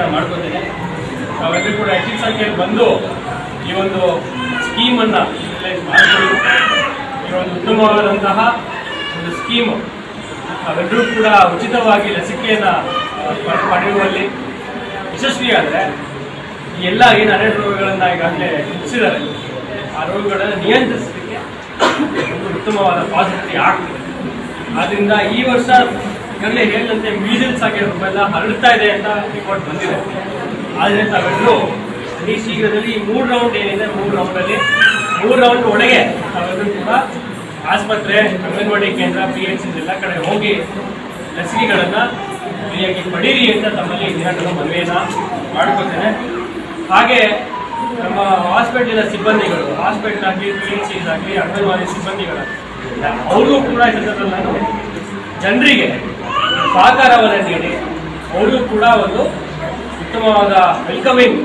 ನಾನು ಮಾಡ್ಕೋತೇನೆ ತಾವೆಲ್ಲರೂ ಕೂಡ ಹೆಚ್ಚಿನ ಸಂಖ್ಯೆಯಲ್ಲಿ ಬಂದು ಈ ಒಂದು ಸ್ಕೀಮನ್ನು ಅನ್ನ ಈ ಒಂದು ಉತ್ತಮವಾದಂತಹ ಒಂದು ಸ್ಕೀಮ್ ನಾವೆಲ್ಲರೂ ಕೂಡ ಉಚಿತವಾಗಿ ಲಸಿಕೆಯನ್ನ ಪಡೆಯುವಲ್ಲಿ ಯಶಸ್ವಿಯಾದರೆ ಎಲ್ಲ ಏನು ಹನ್ನೆರಡು ರೋಗಗಳನ್ನು ಈಗಾಗಲೇ ಮುಗಿಸಿದ್ದಾರೆ. ಆ ರೋಗಗಳನ್ನ ನಿಯಂತ್ರಿಸಲಿಕ್ಕೆ ಒಂದು ಉತ್ತಮವಾದ ಪಾಸಿಟಿವಿಟಿ ಆಗ್ತದೆ. ಆದ್ರಿಂದ ಈ ವರ್ಷ ಈಗಾಗಲೇ ಹೇಳಿದಂತೆ ಮೀಸಲ್ಸ್ ಎಲ್ಲ ಹರಡ್ತಾ ಇದೆ ಅಂತ ರಿಪೋರ್ಟ್ ಬಂದಿದೆ. ಆದರೆ ತಾವೆಲ್ಲರೂ ಅತಿ ಶೀಘ್ರದಲ್ಲಿ ಮೂರು ರೌಂಡ್ ಏನಿದೆ, ಮೂರು ರೌಂಡಲ್ಲಿ ಮೂರು ರೌಂಡ್ ಒಳಗೆ ತಾವೆಲ್ಲರೂ ಕೂಡ ಆಸ್ಪತ್ರೆ, ಅಂಗನವಾಡಿ ಕೇಂದ್ರ ಪಿ ಎಚ್ ಎಲ್ಲ ಕಡೆ ಹೋಗಿ ಲಸಿಕೆಗಳನ್ನು ಸರಿಯಾಗಿ ಪಡೀರಿ ಅಂತ ತಮ್ಮಲ್ಲಿ ದಿನ ಮನವಿಯನ್ನು ಮಾಡ್ಕೋತೇನೆ. ಹಾಗೆ ನಮ್ಮ ಹಾಸ್ಪಿಟಲಿನ ಸಿಬ್ಬಂದಿಗಳು ಹಾಸ್ಪಿಟಲ್ ಆಗಲಿ ಪಿ ಎಚ್ ಸಿಸ್ ಆಗಲಿ, ಅಂಗನವಾಡಿ ಸಿಬ್ಬಂದಿಗಳು ಅವರು ಕೂಡ ಇದರಲ್ಲಿ ನಾನು ಜನರಿಗೆ ಸಹಕಾರವನ್ನು ನೀಡಿ ಅವರು ಕೂಡ ಒಂದು ಉತ್ತಮವಾದ ವೆಲ್ಕಮಿಂಗ್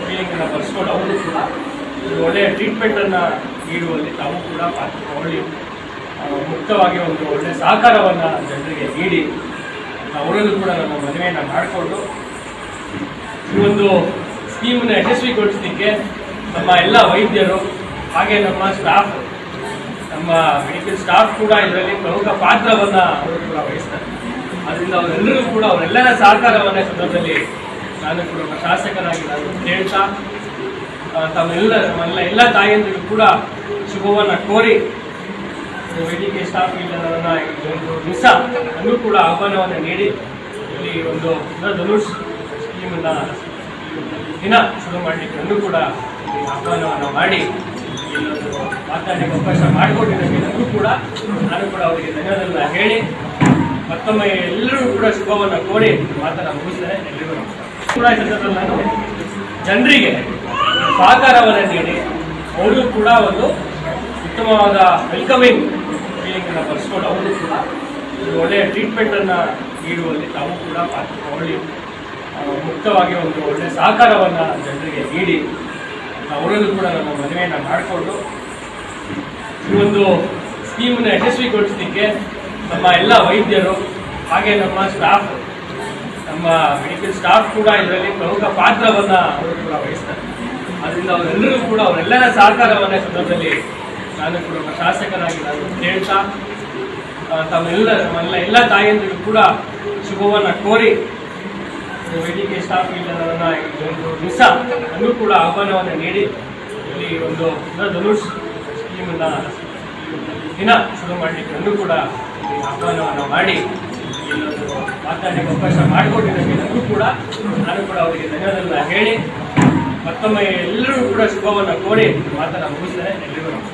ಫೀಲಿಂಗನ್ನು ಬರ್ಸ್ಕೊಂಡು ಅವರು ಕೂಡ ಒಂದು ಒಳ್ಳೆಯ ಟ್ರೀಟ್ಮೆಂಟನ್ನು ನೀಡುವಲ್ಲಿ ತಾವು ಕೂಡ ಪಾತ್ರ ಮುಕ್ತವಾಗಿ ಒಂದು ಒಳ್ಳೆಯ ಸಹಕಾರವನ್ನು ಜನರಿಗೆ ನೀಡಿ. ಅವರಲ್ಲೂ ಕೂಡ ನಮ್ಮ ಮದುವೆಯನ್ನು ಮಾಡಿಕೊಂಡು ಈ ಒಂದು ಸ್ಕೀಮನ್ನ ಯಶಸ್ವಿಗೊಳಿಸಲಿಕ್ಕೆ ನಮ್ಮ ಎಲ್ಲ ವೈದ್ಯರು ಹಾಗೆ ನಮ್ಮ ಸ್ಟಾಫ್ ನಮ್ಮ ಮೆಡಿಕಲ್ ಸ್ಟಾಫ್ ಕೂಡ ಇದರಲ್ಲಿ ಪ್ರಮುಖ ಪಾತ್ರವನ್ನು ಅವರು ಕೂಡ ವಹಿಸ್ತಾರೆ. ಅದರಿಂದ ಅವರೆಲ್ಲರೂ ಕೂಡ ಅವರೆಲ್ಲರ ಸಹಕಾರವನ್ನ ಸಂದರ್ಭದಲ್ಲಿ ನಾನು ಕೂಡ ಒಬ್ಬ ಶಾಸಕನಾಗಿ ನಾನು ಕೇಳ್ತಾ ತಮ್ಮೆಲ್ಲ ನಮ್ಮೆಲ್ಲ ಎಲ್ಲ ತಾಯಂದಿರು ಕೂಡ ಶುಭವನ್ನು ಕೋರಿ ವೈದ್ಯಕೀಯ ಸ್ಟಾಫ್ ಇಲ್ಲದನ್ನ ಒಂದು ದಿವಸ ಅಲ್ಲೂ ಕೂಡ ಆಹ್ವಾನವನ್ನು ನೀಡಿ, ಇಲ್ಲಿ ಒಂದು ಧನುಷ್ ಸ್ಕೀಮನ್ನ ದಿನ ಶುರು ಮಾಡಲಿಕ್ಕೆ ಅಲ್ಲೂ ಕೂಡ ಆಹ್ವಾನವನ್ನು ಮಾಡಿ ಮಾತಾಡಲಿಕ್ಕೆ ಅವಕಾಶ ಮಾಡಿಕೊಟ್ಟಿದ್ದಕ್ಕೆ ನನಗೂ ಕೂಡ, ನಾನು ಕೂಡ ಅವರಿಗೆ ಧನ್ಯವಾದಗಳನ್ನ ಹೇಳಿ ಮತ್ತೊಮ್ಮೆ ಎಲ್ಲರೂ ಕೂಡ ಶುಭವನ್ನು ಕೋರಿ ಮಾತನ್ನ ಮುಗಿಸ್ತಾರೆ. ಎಲ್ಲರಿಗೂ ಕೂಡ ಸಂದರ್ಭದಲ್ಲಿ ನಾನು ಜನರಿಗೆ ಸಹಕಾರವನ್ನು ನೀಡಿ ಅವರು ಕೂಡ ಒಂದು ಉತ್ತಮವಾದ ವೆಲ್ಕಮಿಂಗ್ ಫೀಲಿಂಗನ್ನು ಬರ್ಸ್ಕೊಂಡು ಅವರು ಕೂಡ ಒಂದು ಒಳ್ಳೆಯ ಟ್ರೀಟ್ಮೆಂಟನ್ನು ನೀಡುವಲ್ಲಿ ತಾವು ಕೂಡ ಆ, ಮುಕ್ತವಾಗಿ ಒಂದು ಒಳ್ಳೆಯ ಸಹಕಾರವನ್ನು ಜನರಿಗೆ ನೀಡಿ ಅವರಲ್ಲೂ ಕೂಡ ನಮ್ಮ ಮದುವೆಯನ್ನು ಮಾಡಿಕೊಂಡು ಈ ಒಂದು ಸ್ಕೀಮನ್ನು ಯಶಸ್ವಿಗೊಳಿಸಲಿಕ್ಕೆ ನಮ್ಮ ಎಲ್ಲ ವೈದ್ಯರು, ಹಾಗೆ ನಮ್ಮ ಸ್ಟಾಫ್ ನಮ್ಮ ಮೆಡಿಕಲ್ ಸ್ಟಾಫ್ ಕೂಡ ಇದರಲ್ಲಿ ಪ್ರಮುಖ ಪಾತ್ರವನ್ನು ಅವರು ಕೂಡ ವಹಿಸ್ತಾರೆ. ಅದರಿಂದ ಅವರೆಲ್ಲರೂ ಕೂಡ ಅವರೆಲ್ಲರ ಸಹಕಾರವನ್ನ ಸಂದರ್ಭದಲ್ಲಿ ನಾನು ಕೂಡ ಒಬ್ಬ ಶಾಸಕನಾಗಿ ನಾನು ಹೇಳ್ತಾ ತಮ್ಮೆಲ್ಲ, ನಮ್ಮೆಲ್ಲ ಎಲ್ಲ ತಾಯಂದಿರು ಕೂಡ ಶುಭವನ್ನು ಕೋರಿ ವೈದ್ಯಕೀಯ ಸ್ಟಾಫ್ ಇಲ್ಲದನ್ನ ಒಂದು ದಿವಸ ಅಲ್ಲೂ ಕೂಡ ಆಹ್ವಾನವನ್ನು ನೀಡಿ, ಇಲ್ಲಿ ಒಂದು ಧನುಷ್ ಸ್ಕೀಮನ್ನ ದಿನ ಶುರು ಮಾಡಲಿಕ್ಕೆ ಅಲ್ಲೂ ಕೂಡ ಆಹ್ವಾನವನ್ನು ಮಾಡಿ ಮಾತಾಡಲಿಕ್ಕೆ ಅವಕಾಶ ಮಾಡಿಕೊಟ್ಟಿದ್ದಕ್ಕೆ ನನಗೂ ಕೂಡ, ನಾನು ಕೂಡ ಅವರಿಗೆ ಧನ್ಯವಾದಗಳನ್ನು ಹೇಳಿ, ಮತ್ತೊಮ್ಮೆ ಎಲ್ಲರೂ ಕೂಡ ಶುಭವನ್ನು ಕೋರಿ ಮಾತನ್ನ ಎಲ್ರಿಗೂ ನಮಸ್ಕಾರ.